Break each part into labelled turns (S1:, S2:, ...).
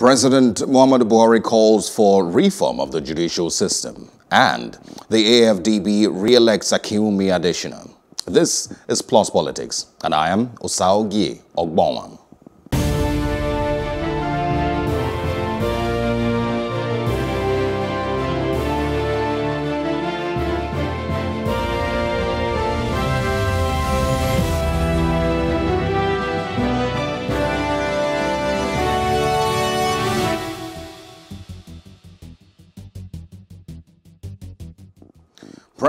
S1: President Muhammadu Buhari calls for reform of the judicial system and the AFDB re-elects Akinwumi Adesina. This is Plus Politics and I am Osarogie Ogbonmwan.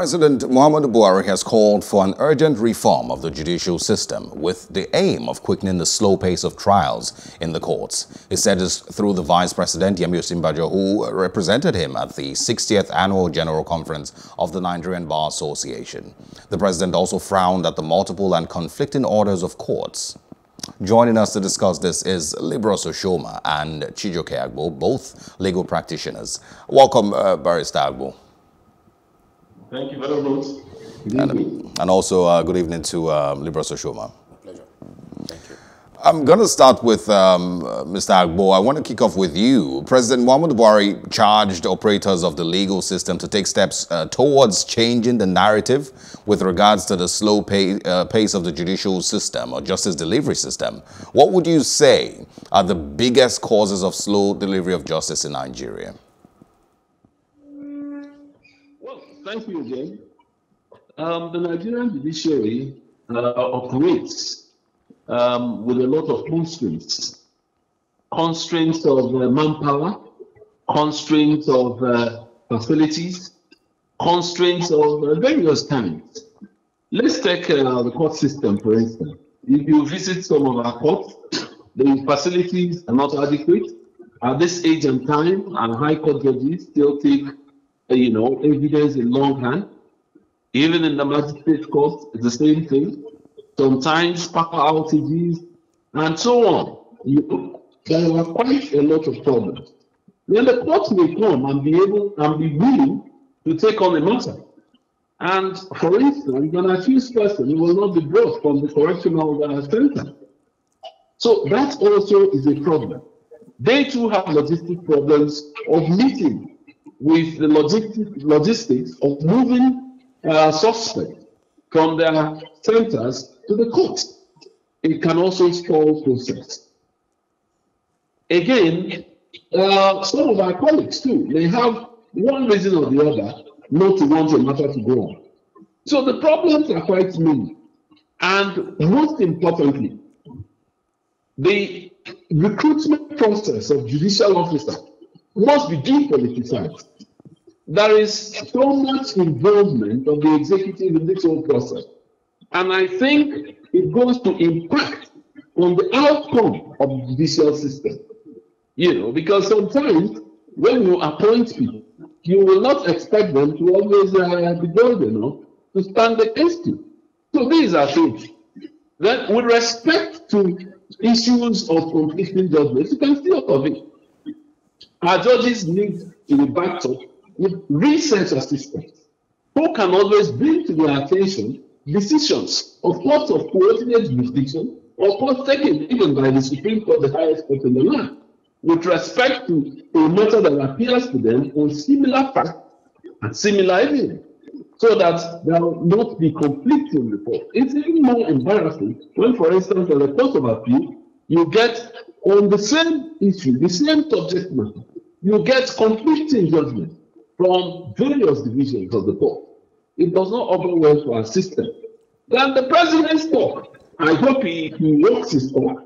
S1: President Muhammadu Buhari has called for an urgent reform of the judicial system with the aim of quickening the slow pace of trials in the courts. He said this through the Vice President Yemi Osinbajo, who represented him at the 60th Annual General Conference of the Nigerian Bar Association. The president also frowned at the multiple and conflicting orders of courts. Joining us to discuss this is Liborous Oshoma and Chijoke Agbo, both legal practitioners. Welcome, uh, Barrister Agbo.
S2: Thank you very much.
S1: And, and, also, uh, good evening to uh, Liborous Oshoma.
S3: Pleasure. Thank you.
S1: I'm going to start with um, uh, Mr. Agbo. I want to kick off with you. President Muhammad Buhari charged operators of the legal system to take steps uh, towards changing the narrative with regards to the slow pay, uh, pace of the judicial system or justice delivery system. What would you say are the biggest causes of slow delivery of justice in Nigeria?
S2: Thank you again. Um, the Nigerian judiciary uh, operates um, with a lot of constraints. Constraints of uh, manpower, constraints of uh, facilities, constraints of uh, various kinds. Let's take uh, the court system, for instance. If you visit some of our courts, the facilities are not adequate. At this age and time, our high court judges still take you know, evidence in long longhand. Even in the magistrate court, it's the same thing. Sometimes power outages and so on. You, there are quite a lot of problems. Then the court may come and be able and be willing to take on the matter. And for instance, an accused person will not be brought from the correctional center. So that also is a problem. They too have logistic problems of meeting with the logistic, logistics of moving uh, suspects from their centers to the court. It can also stall process. Again, uh, some of our colleagues too, they have one reason or the other not to want the matter to go on. So the problems are quite many. And most importantly, the recruitment process of judicial officers must be depoliticized. There is so much involvement of the executive in this whole process. And I think it goes to impact on the outcome of the judicial system. You know, because sometimes when you appoint people, you will not expect them to always uh, be bold enough to stand against you. So these are things. Then, with respect to issues of conflicting judgments, you can see all of it. Our judges need to be backed up with research assistants who can always bring to their attention decisions of courts of coordinate jurisdiction or courts taken even by the Supreme Court, the highest court in the land, with respect to a matter that appears to them on similar facts and similar evidence, so that there will not be conflicting reports. It's even more embarrassing when, for instance, in the court of appeal, you get on the same issue, the same subject matter, you get conflicting judgments from various divisions of the court. It does not offer well to our system. Then the president's talk, I hope he, he works his talk,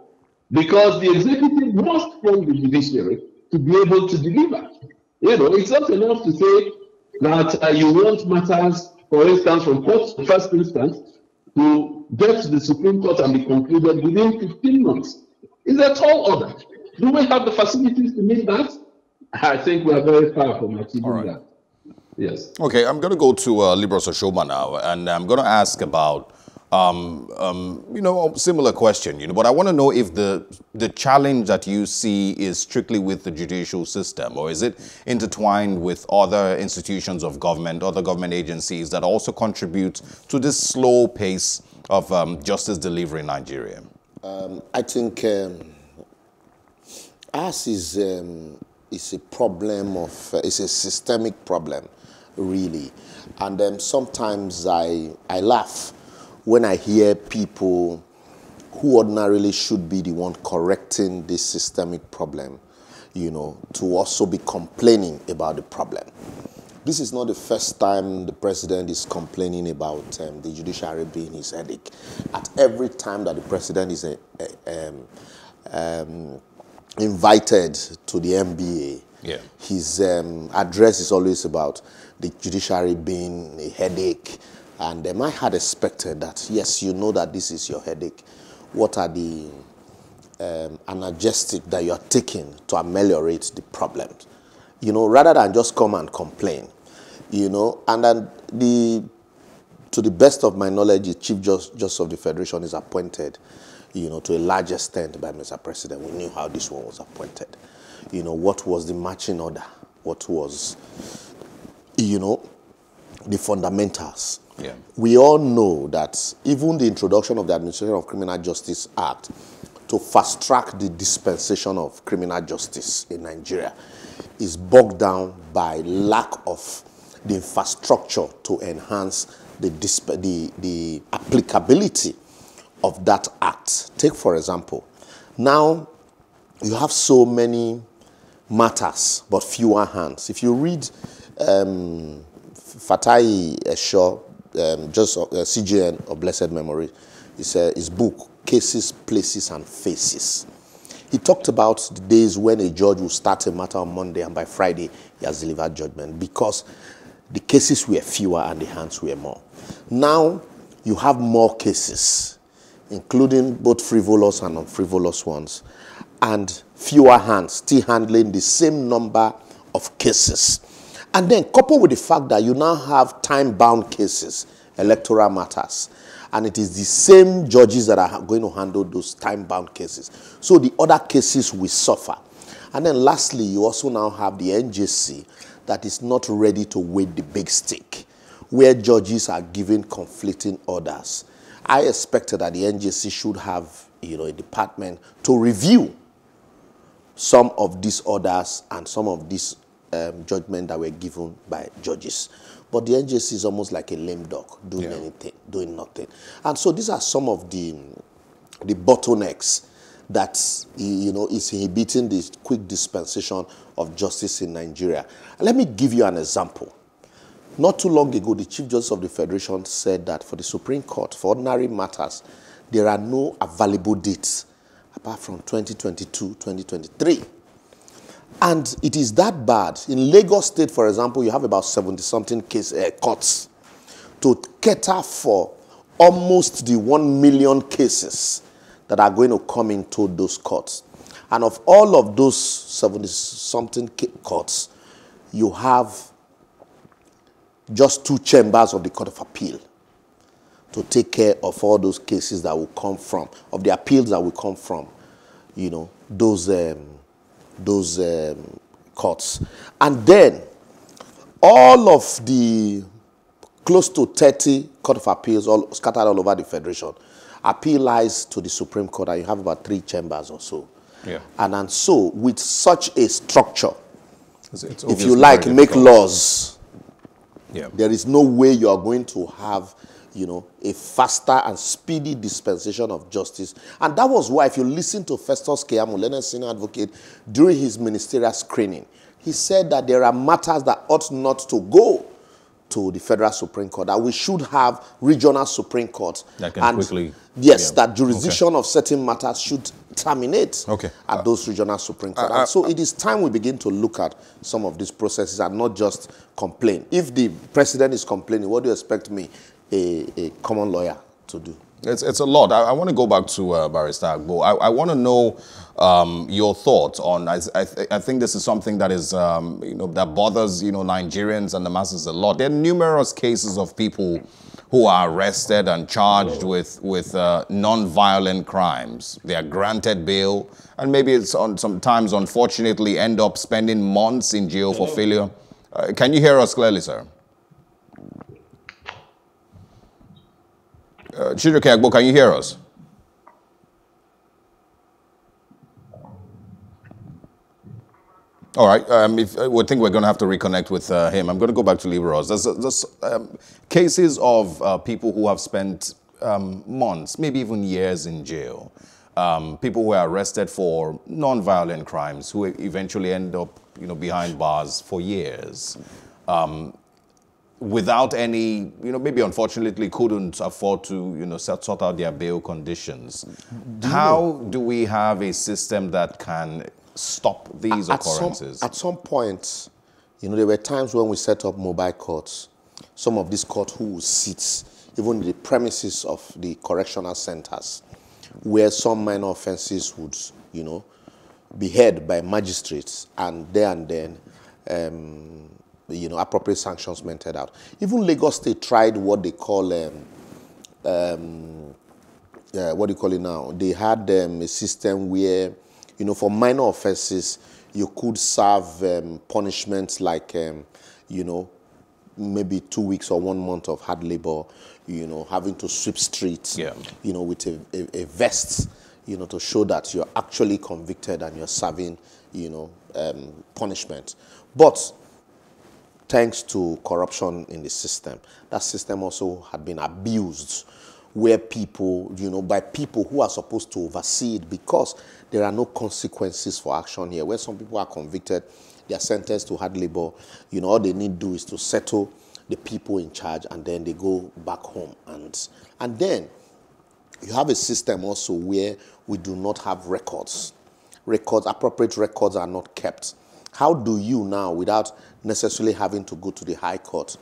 S2: because the executive must fund the judiciary to be able to deliver. You know, it's not enough to say that uh, you want matters, for instance, from court to first instance, to get to the Supreme Court and be concluded within 15 months. Is a tall order. Do we have the facilities to meet that? I think we are very far from achieving right. that. Yes.
S1: Okay, I'm going to go to uh, Liborous Oshoma now, and I'm going to ask about, um, um, you know, a similar question, you know, but I want to know if the, the challenge that you see is strictly with the judicial system, or is it intertwined with other institutions of government, other government agencies that also contribute to this slow pace of um, justice delivery in Nigeria?
S3: Um, I think um,
S4: Ours is is a problem of uh, it's a systemic problem, really, and um, sometimes I I laugh when I hear people who ordinarily should be the one correcting this systemic problem, you know, to also be complaining about the problem. This is not the first time the president is complaining about um, the judiciary being his headache. At every time that the president is a, a, um, um, invited to the NBA,
S1: Yeah.
S4: his um, address is always about the judiciary being a headache. And um, I had expected that, yes, you know that this is your headache. What are the um, analgesic that you are taking to ameliorate the problems? You know, rather than just come and complain, you know, and then the to the best of my knowledge, the Chief Jus- Justice of the Federation is appointed, you know, to a large extent by Mr. President. We knew how this one was appointed. You know, what was the marching order? What was, you know, the fundamentals?
S1: Yeah.
S4: We all know that even the introduction of the Administration of Criminal Justice Act to fast track the dispensation of criminal justice in Nigeria is bogged down by lack of the infrastructure to enhance the, the, the applicability of that act. Take, for example, now you have so many matters but fewer hands. If you read um, Fatai Eso, um, just uh, CJN of blessed memory, his, uh, his book, Cases, Places, and Faces. He talked about the days when a judge will start a matter on Monday and by Friday he has delivered judgment because the cases were fewer and the hands were more. Now you have more cases, including both frivolous and non-frivolous ones, and fewer hands still handling the same number of cases. And then coupled with the fact that you now have time-bound cases, electoral matters, and it is the same judges that are going to handle those time-bound cases. So the other cases will suffer. And then lastly, you also now have the NJC that is not ready to weight the big stick, where judges are giving conflicting orders. I expected that the NJC should have, you know, a department to review some of these orders and some of these um, judgment that were given by judges. But the NJC is almost like a lame dog, doing
S1: Yeah.
S4: anything, doing nothing. And so these are some of the the bottlenecks that you know is inhibiting the quick dispensation of justice in Nigeria. Let me give you an example. Not too long ago, the Chief Justice of the Federation said that for the Supreme Court, for ordinary matters, there are no available dates apart from 2022, 2023. And it is that bad. In Lagos State, for example, you have about 70 something case uh, courts to cater for almost the 1 million cases that are going to come into those courts. And of all of those 70 something courts, you have just two chambers of the Court of Appeal to take care of all those cases that will come from, of the appeals that will come from, you know, those, um, those um, courts. And then all of the close to 30 Court of Appeals all scattered all over the Federation appeal lies to the Supreme Court, and you have about three chambers or so.
S1: Yeah.
S4: And, and so, with such a structure,
S1: It's- it's
S4: if you like, make laws
S1: Yeah.
S4: there is no way you are going to have you know a faster and speedy dispensation of justice and that was why if you listen to festus Keyamo learned senior advocate during his ministerial screening he said that there are matters that ought not to go to the federal supreme court that we should have regional supreme courts
S1: That can
S4: and
S1: quickly-
S4: yes
S1: yeah.
S4: that jurisdiction of certain matters should terminate
S1: Okay.
S4: at those regional supreme court
S1: uh,
S4: and so it is time we begin to look at some of these processes and not just complain. If the president is complaining, what do you expect me, a, a common lawyer, to do?
S1: It's, it's a lot. I, I want to go back to uh, Barrister Agbo. I, I want to know um, your thoughts on. I, I, th- I think this is something that is, um, you know, that bothers you know Nigerians and the masses a lot. There are numerous cases of people who are arrested and charged with with uh, non-violent crimes. They are granted bail, and maybe it's on sometimes, unfortunately, end up spending months in jail for failure. Uh, can you hear us clearly, sir? Chidioke Agbo, can you hear us? All right. Um, if, uh, we think we're going to have to reconnect with uh, him. I'm going to go back to Liborous. There's, there's um, cases of uh, people who have spent um, months, maybe even years in jail. Um, people who are arrested for non-violent crimes who eventually end up, you know, behind bars for years. Without any, you know, maybe unfortunately couldn't afford to, you know, sort out their bail conditions. Do How know? do we have a system that can stop these at occurrences?
S4: Some, at some point, you know, there were times when we set up mobile courts. Some of these courts who sit even the premises of the correctional centers, where some minor offenses would, you know, be heard by magistrates, and there and then, um, you know, appropriate sanctions meted out. Even Lagos State tried what they call, um, um, uh, what do you call it now? They had um, a system where you know, for minor offenses, you could serve um, punishments like, um, you know, maybe two weeks or one month of hard labor, you know, having to sweep streets, yeah. you know, with a, a, a, vest, you know, to show that you're actually convicted and you're serving, you know, um, punishment. But thanks to corruption in the system, that system also had been abused where people, you know, by people who are supposed to oversee it because there are no consequences for action here. Where some people are convicted, they are sentenced to hard labor, you know, all they need to do is to settle the people in charge and then they go back home. And, and then you have a system also where we do not have records. Records, appropriate records are not kept. How do you now, without necessarily having to go to the high court,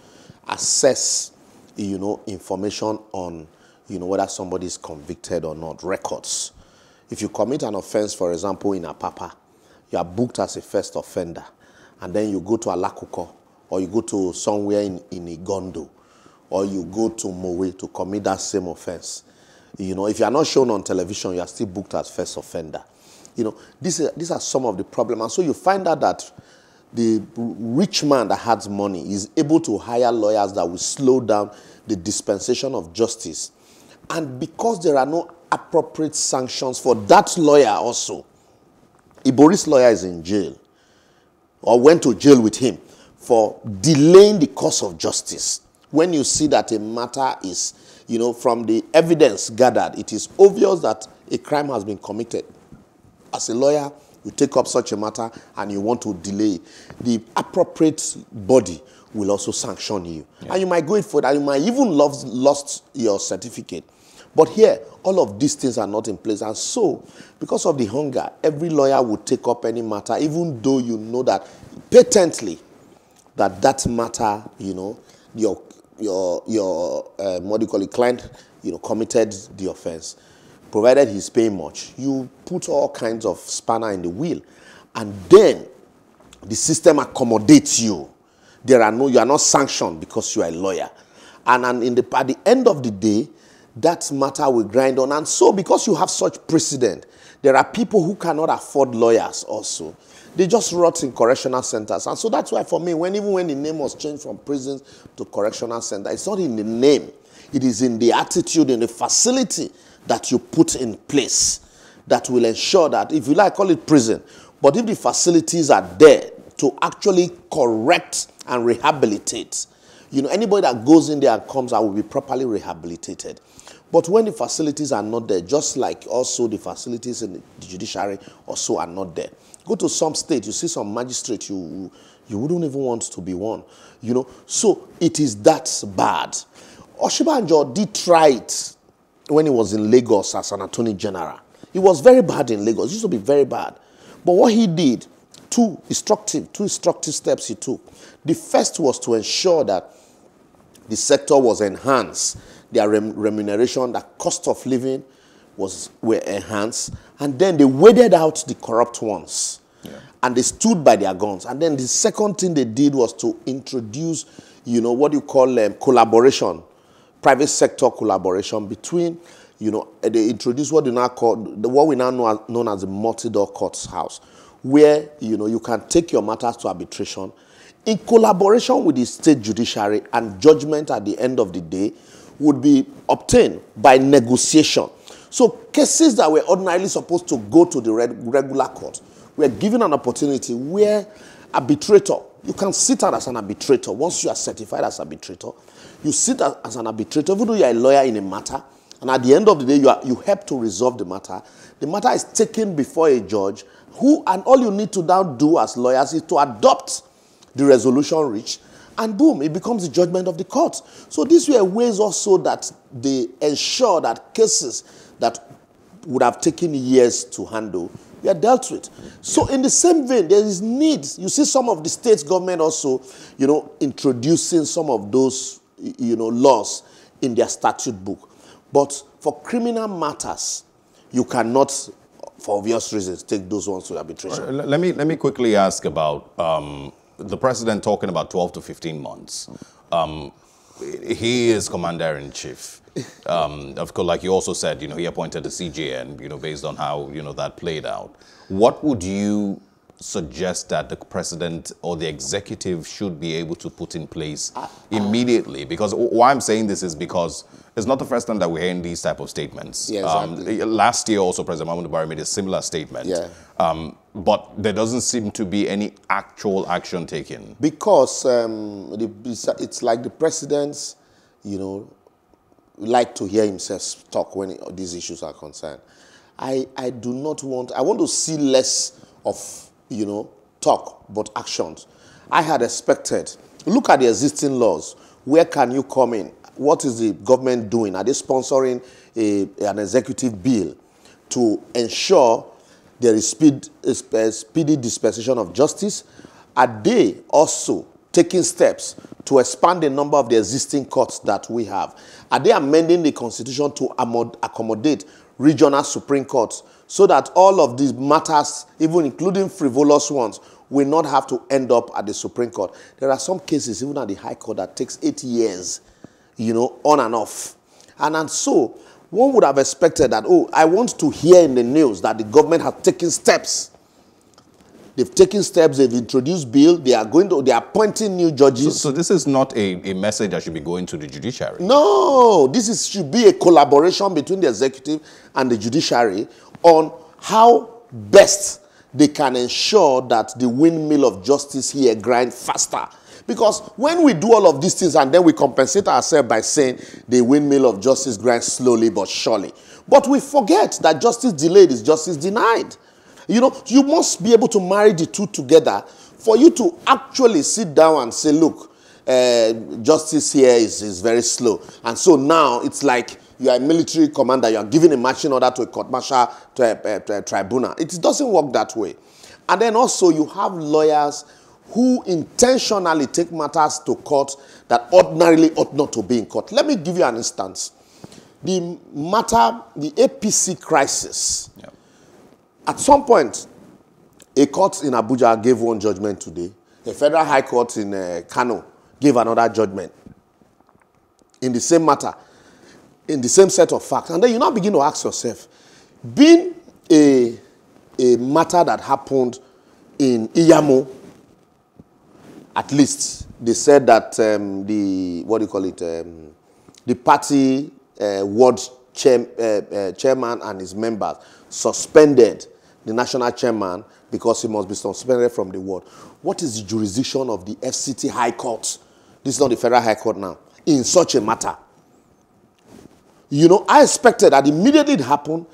S4: assess, you know, information on you know, whether somebody is convicted or not, records. If you commit an offense, for example, in Apapa, you are booked as a first offender, and then you go to Alakuko, or you go to somewhere in, in Igondo, or you go to Mowe to commit that same offense. You know, if you are not shown on television, you are still booked as first offender. You know, these are, these are some of the problems. And so you find out that the rich man that has money is able to hire lawyers that will slow down the dispensation of justice and because there are no appropriate sanctions for that lawyer also, Ibori's lawyer is in jail or went to jail with him for delaying the course of justice. When you see that a matter is, you know, from the evidence gathered, it is obvious that a crime has been committed. As a lawyer, you take up such a matter and you want to delay, the appropriate body will also sanction you. Yeah. And you might go in for that. You might even lose, lost your certificate. But here, all of these things are not in place. And so, because of the hunger, every lawyer would take up any matter, even though you know that patently that that matter, you know, your, your, your uh, what do you call it, client, you know, committed the offense. Provided he's paying much, you put all kinds of spanner in the wheel. And then the system accommodates you. There are no, you are not sanctioned because you are a lawyer. And, and in the, at the end of the day, that matter will grind on. And so, because you have such precedent, there are people who cannot afford lawyers also. They just rot in correctional centers. And so that's why for me, when even when the name was changed from prisons to correctional center, it's not in the name. It is in the attitude, in the facility that you put in place that will ensure that, if you like, call it prison. But if the facilities are there to actually correct and rehabilitate, you know, anybody that goes in there and comes out will be properly rehabilitated. But when the facilities are not there, just like also the facilities in the judiciary also are not there. Go to some state, you see some magistrate, you, you wouldn't even want to be one. You know, so it is that bad. Osinbajo did try it when he was in Lagos as an attorney general. It was very bad in Lagos. It used to be very bad. But what he did, two instructive, two instructive steps he took. The first was to ensure that the sector was enhanced their remuneration, the cost of living was were enhanced, and then they weeded out the corrupt ones. Yeah. And they stood by their guns. And then the second thing they did was to introduce, you know, what you call um, collaboration, private sector collaboration between, you know, they introduced what they now call, what we now know as, known as the multi-door courts house, where, you know, you can take your matters to arbitration in collaboration with the state judiciary and judgment at the end of the day would be obtained by negotiation. So cases that were ordinarily supposed to go to the regular court we're given an opportunity where arbitrator, you can sit out as an arbitrator. Once you are certified as arbitrator, you sit as an arbitrator, even though you are a lawyer in a matter, and at the end of the day, you, are, you help to resolve the matter. The matter is taken before a judge, who, and all you need to now do as lawyers is to adopt the resolution reached, and boom, it becomes the judgment of the court. So these were ways also that they ensure that cases that would have taken years to handle were dealt with. So in the same vein, there is need. You see some of the state government also, you know, introducing some of those, you know, laws in their statute book. But for criminal matters, you cannot, for obvious reasons, take those ones to arbitration.
S1: Let me, let me quickly ask about um, the president talking about 12 to 15 months. Um, he is commander in chief. Um, of course, like you also said, you know, he appointed the CJN, you know, based on how, you know, that played out. What would you suggest that the president or the executive should be able to put in place immediately? Because why I'm saying this is because it's not the first time that we're hearing these type of statements.
S4: Yeah, exactly.
S1: um, last year also, President Mahmoud Buhari made a similar statement.
S4: Yeah.
S1: Um, but there doesn't seem to be any actual action taken.
S4: Because um, it's like the president's, you know, like to hear himself talk when these issues are concerned. I, I do not want, I want to see less of, you know, talk, but actions. I had expected, look at the existing laws. Where can you come in? What is the government doing? Are they sponsoring a, an executive bill to ensure there is speed, a speedy dispensation of justice? Are they also taking steps to expand the number of the existing courts that we have? Are they amending the constitution to accommodate regional supreme courts so that all of these matters, even including frivolous ones, will not have to end up at the Supreme Court? There are some cases, even at the High Court, that takes eight years, you know, on and off. And, and so, one would have expected that, oh, I want to hear in the news that the government has taken steps They've taken steps, they've introduced bill, they are going to, they are appointing new judges.
S1: So, so this is not a, a message that should be going to the judiciary.
S4: No, this is, should be a collaboration between the executive and the judiciary on how best they can ensure that the windmill of justice here grind faster. Because when we do all of these things and then we compensate ourselves by saying the windmill of justice grinds slowly but surely. But we forget that justice delayed is justice denied. You know, you must be able to marry the two together for you to actually sit down and say, look, uh, justice here is, is very slow. And so now it's like you are a military commander, you are giving a marching order to a court martial, to a, to a tribunal. It doesn't work that way. And then also you have lawyers who intentionally take matters to court that ordinarily ought not to be in court. Let me give you an instance. The matter, the APC crisis, yep. At some point, a court in Abuja gave one judgment today. A federal high court in uh, Kano gave another judgment in the same matter, in the same set of facts. And then you now begin to ask yourself, being a, a matter that happened in Iyamho, at least they said that um, the, what do you call it, um, the party uh, ward chair, uh, uh, chairman and his members suspended the national chairman because he must be suspended from the world. What is the jurisdiction of the FCT High Court? This is not the Federal High Court now. In such a matter. You know, I expected that immediately it happened,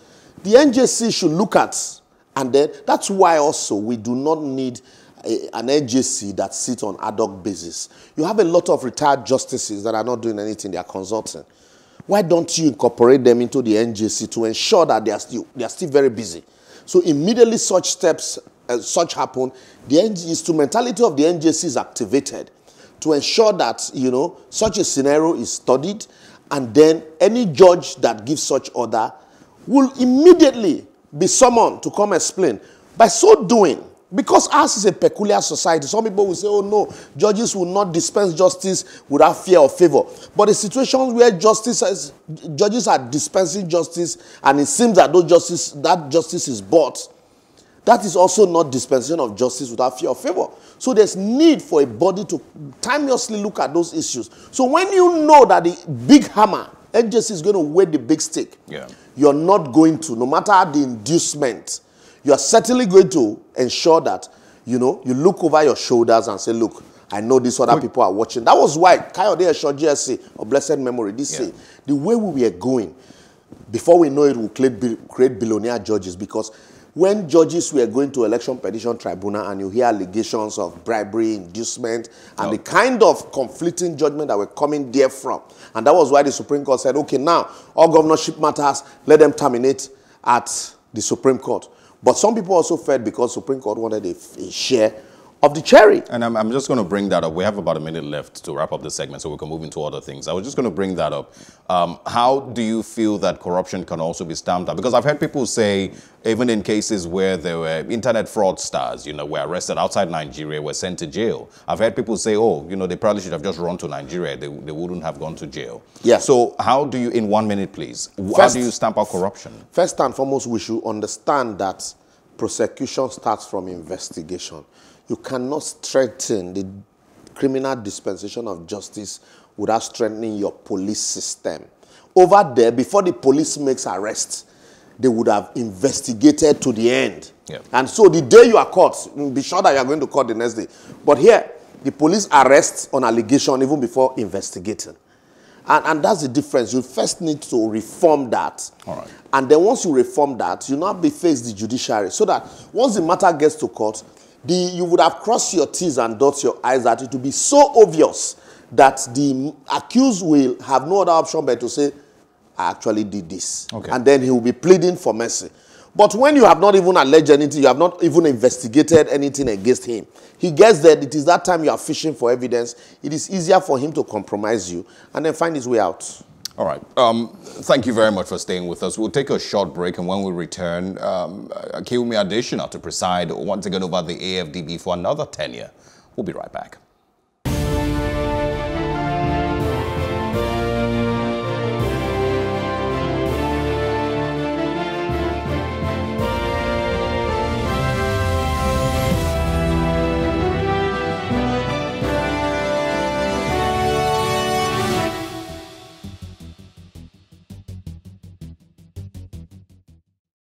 S4: the NJC should look at, and then that's why also we do not need a, an NJC that sits on ad hoc basis. You have a lot of retired justices that are not doing anything, they are consulting. Why don't you incorporate them into the NJC to ensure that they are still, they are still very busy? So immediately such steps, uh, such happen, the instrumentality of the NJC is activated to ensure that, you know, such a scenario is studied and then any judge that gives such order will immediately be summoned to come explain. By so doing, because ours is a peculiar society, some people will say, oh no, judges will not dispense justice without fear or favor. But the situations where justice is, judges are dispensing justice and it seems that those justice, that justice is bought, that is also not dispensation of justice without fear or favor. So there's need for a body to timelessly look at those issues. So when you know that the big hammer, NJC is going to weigh the big stick,
S1: yeah.
S4: you're not going to, no matter the inducement, you are certainly going to ensure that, you know, you look over your shoulders and say, look, I know these other people are watching. That was why Kayode Eso JSC of blessed memory, this yeah. say, the way we were going, before we know it, we'll create, create billionaire judges because when judges were going to election petition tribunal and you hear allegations of bribery, inducement, and the kind of conflicting judgment that were coming there from, and that was why the Supreme Court said, okay, now all governorship matters, let them terminate at the Supreme Court. But some people also fed because Supreme Court wanted a, a share of the cherry.
S1: And I'm, I'm just going to bring that up. We have about a minute left to wrap up the segment so we can move into other things. I was just going to bring that up. Um, how do you feel that corruption can also be stamped out? Because I've heard people say, even in cases where there were internet fraudsters, you know, were arrested outside Nigeria, were sent to jail. I've heard people say, oh, you know, they probably should have just run to Nigeria. They, they wouldn't have gone to jail.
S4: Yeah.
S1: So how do you, in one minute, please, first, how do you stamp out corruption?
S4: First and foremost, we should understand that prosecution starts from investigation you cannot strengthen the criminal dispensation of justice without strengthening your police system. Over there, before the police makes arrest, they would have investigated to the end. Yeah. And so the day you are caught, be sure that you are going to court the next day. But here, the police arrest on allegation even before investigating. And, and that's the difference. You first need to reform that.
S1: All right.
S4: And then once you reform that, you now be face the judiciary. So that once the matter gets to court, the, you would have crossed your T's and dot your I's that it would be so obvious that the accused will have no other option but to say, I actually did this.
S1: Okay.
S4: And then he will be pleading for mercy. But when you have not even alleged anything, you have not even investigated anything against him, he gets that it is that time you are fishing for evidence. It is easier for him to compromise you and then find his way out.
S1: All right. Um, thank you very much for staying with us. We'll take a short break, and when we return, um, Akinwumi Adesina to preside once again over the AFDB for another tenure. We'll be right back.